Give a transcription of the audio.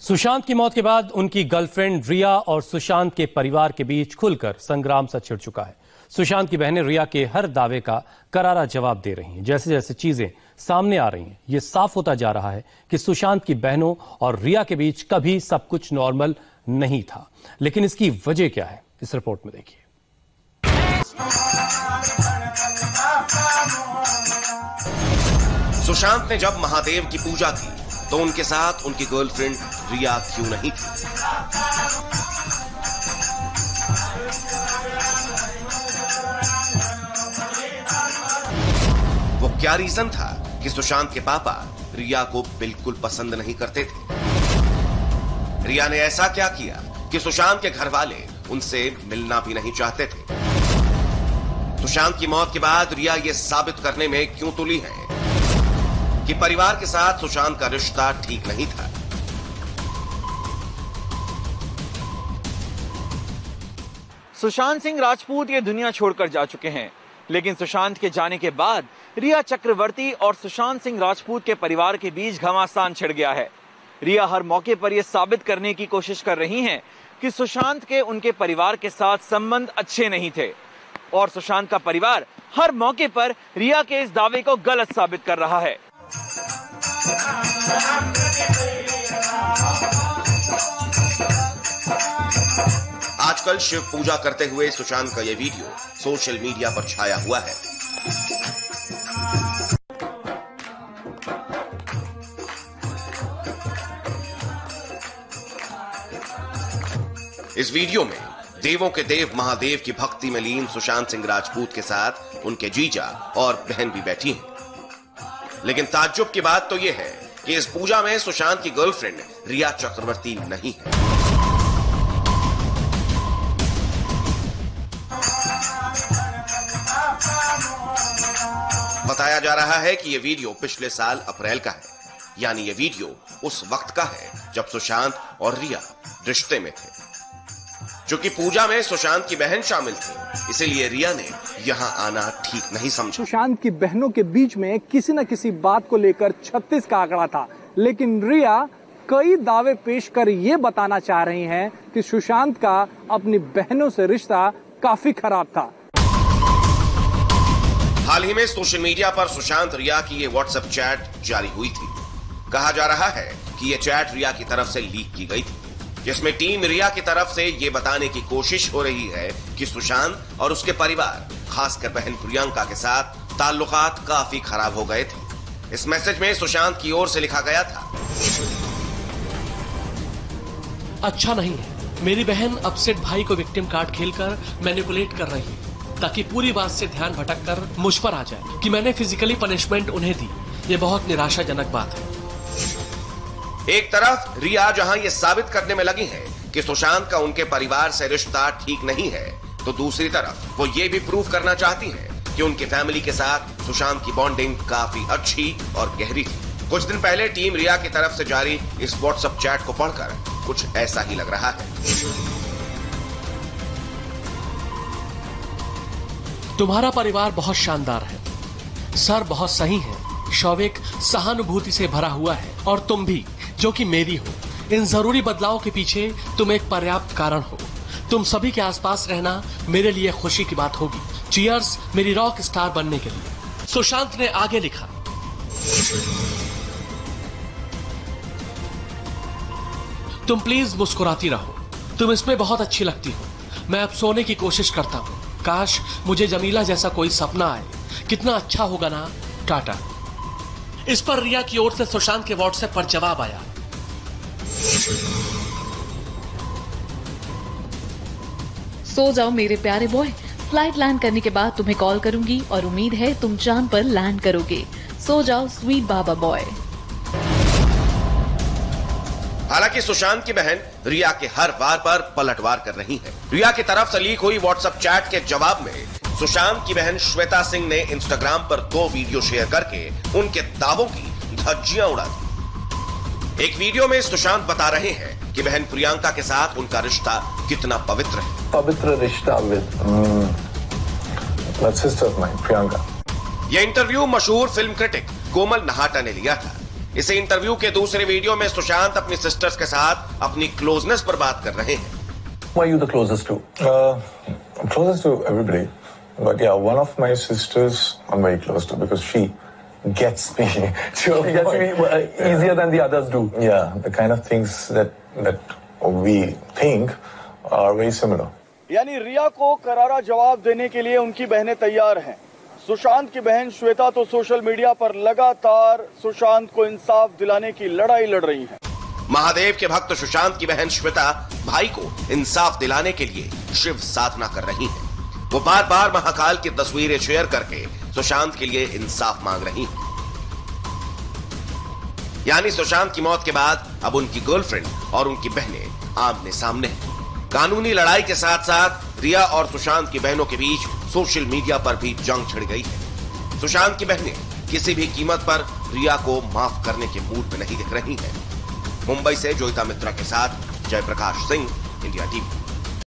सुशांत की मौत के बाद उनकी गर्लफ्रेंड रिया और सुशांत के परिवार के बीच खुलकर संग्राम सा छिड़ चुका है। सुशांत की बहनें रिया के हर दावे का करारा जवाब दे रही हैं। जैसे जैसे चीज़ें सामने आ रही हैं, ये साफ़ होता जा रहा है कि सुशांत की बहनों और रिया के बीच कभी सब कुछ नॉर्मल नहीं था। लेकिन इसकी वजह क्या है? इस रिपोर्ट में देखिए। सुशांत ने जब महादेव की पूजा की तो उनके साथ उनकी गर्लफ्रेंड रिया क्यों नहीं थी? वो क्या रीजन था कि सुशांत के पापा रिया को बिल्कुल पसंद नहीं करते थे? रिया ने ऐसा क्या किया कि सुशांत के घर वाले उनसे मिलना भी नहीं चाहते थे? सुशांत की मौत के बाद रिया ये साबित करने में क्यों तुली है? कि परिवार के साथ सुशांत का रिश्ता ठीक नहीं था। सुशांत सिंह राजपूत ये दुनिया छोड़कर जा चुके हैं। लेकिन सुशांत के जाने के बाद रिया चक्रवर्ती और सुशांत सिंह राजपूत के परिवार के बीच घमासान छिड़ गया है। रिया हर मौके पर यह साबित करने की कोशिश कर रही हैं कि सुशांत के उनके परिवार के साथ संबंध अच्छे नहीं थे। और सुशांत का परिवार हर मौके पर रिया के इस दावे को गलत साबित कर रहा है। आजकल शिव पूजा करते हुए सुशांत का यह वीडियो सोशल मीडिया पर छाया हुआ है। इस वीडियो में देवों के देव महादेव की भक्ति में लीन सुशांत सिंह राजपूत के साथ उनके जीजा और बहन भी बैठी हैं। लेकिन ताज्जुब की बात तो यह है कि इस पूजा में सुशांत की गर्लफ्रेंड रिया चक्रवर्ती नहीं है। बताया जा रहा है कि यह वीडियो पिछले साल अप्रैल का है। यानी यह वीडियो उस वक्त का है जब सुशांत और रिया रिश्ते में थे। चूँकि पूजा में सुशांत की बहन शामिल थी। इसीलिए रिया ने यहाँ आना ठीक नहीं समझा। सुशांत की बहनों के बीच में किसी न किसी बात को लेकर 36 का आंकड़ा था। लेकिन रिया कई दावे पेश कर ये बताना चाह रही हैं कि सुशांत का अपनी बहनों से रिश्ता काफ़ी खराब था। हाल ही में सोशल मीडिया पर सुशांत रिया की ये व्हाट्सएप चैट जारी हुई थी। कहा जा रहा है कि ये चैट रिया की तरफ़ से लीक की गई थी। जिसमें टीम रिया की तरफ़ से ये बताने की कोशिश हो रही है कि सुशांत और उसके परिवार, खासकर बहन प्रियंका के साथ, ताल्लुकात काफ़ी खराब हो गए थे। इस मैसेज में सुशांत की ओर से लिखा गया था। अच्छा नहीं है। मेरी बहन अपसेट भाई को विक्टिम कार्ड खेलकर मैनिपुलेट कर रही है, ताकि पूरी बात से ध्यान भटक कर मुझ पर आ जाए कि मैंने फिजिकली पनिशमेंट उन्हें दी। ये बहुत निराशाजनक बात है। एक तरफ़ रिया जहाँ ये साबित करने में लगी है कि सुशांत का उनके परिवार से रिश्ता ठीक नहीं है तो दूसरी तरफ़ वो ये भी प्रूव करना चाहती है कि उनके फैमिली के साथ सुशांत की बॉन्डिंग काफ़ी अच्छी और गहरी थी। कुछ दिन पहले टीम रिया की तरफ़ से जारी इस व्हाट्सएप चैट को पढ़कर कुछ ऐसा ही लग रहा है। तुम्हारा परिवार बहुत शानदार है। सर बहुत सही है। शौविक सहानुभूति से भरा हुआ है और तुम भी। जो कि मेरी हो। इन ज़रूरी बदलाव के पीछे तुम एक पर्याप्त कारण हो। तुम सभी के आसपास रहना मेरे लिए खुशी की बात होगी। चीयर्स मेरी रॉक स्टार बनने के लिए। सुशांत ने आगे लिखा। तुम प्लीज़ मुस्कुराती रहो। तुम इसमें बहुत अच्छी लगती हो। मैं अब सोने की कोशिश करता हूँ। काश मुझे जमीला जैसा कोई सपना आए। कितना अच्छा होगा ना, टाटा। इस पर रिया की ओर से सुशांत के व्हाट्सएप पर जवाब आया। सो जाओ मेरे प्यारे बॉय फ़्लाइट लैंड करने के बाद तुम्हें कॉल करूँगी और उम्मीद है तुम चाँद पर लैंड करोगे। सो जाओ स्वीट बाबा बॉय हालाँकि सुशांत की बहन रिया के हर वार पर पलटवार कर रही है। रिया की तरफ़ से लीक हुई व्हाट्सएप चैट के जवाब में सुशांत की बहन श्वेता सिंह ने इंस्टाग्राम पर दो वीडियो शेयर करके उनके दावों की धज्जियाँ उड़ा दी। एक वीडियो में सुशांत बता रहे हैं कि बहन प्रियंका के साथ उनका रिश्ता कितना पवित्र है। Pavitra Rishta with sister mine Priyanka. यह इंटरव्यू मशहूर फ़िल्म क्रिटिक कोमल नहाटा ने लिया था। इसे इंटरव्यू के दूसरे वीडियो में सुशांत अपनी सिस्टर्स के साथ अपनी क्लोजनेस पर बात कर रहे हैं। Who are you the closest to? Uh, closest to everybody. But yeah, one of my sisters I'm very close to because she gets me a Gets point. me uh, easier than the others do. Yeah, the kind of things that that we think are very similar. यानी रिया को करारा जवाब देने के लिए उनकी बहनें तैयार हैं सुशांत की बहन श्वेता तो सोशल मीडिया पर लगातार सुशांत को इंसाफ दिलाने की लड़ाई लड़ रही हैं महादेव के भक्त सुशांत की बहन श्वेता भाई को इंसाफ दिलाने के लिए शिव साधना कर रही हैं। वो बार बार महाकाल की तस्वीरें शेयर करके सुशांत के लिए इंसाफ मांग रही हैं। यानी सुशांत की मौत के बाद अब उनकी गर्लफ्रेंड और उनकी बहनें आमने सामने हैं। कानूनी लड़ाई के साथ साथ रिया और सुशांत की बहनों के बीच सोशल मीडिया पर भी जंग छिड़ गई है। सुशांत की बहनें किसी भी कीमत पर रिया को माफ़ करने के मूड में नहीं दिख रही हैं। मुंबई से जोईता मित्रा के साथ जयप्रकाश सिंह, इंडिया टीवी।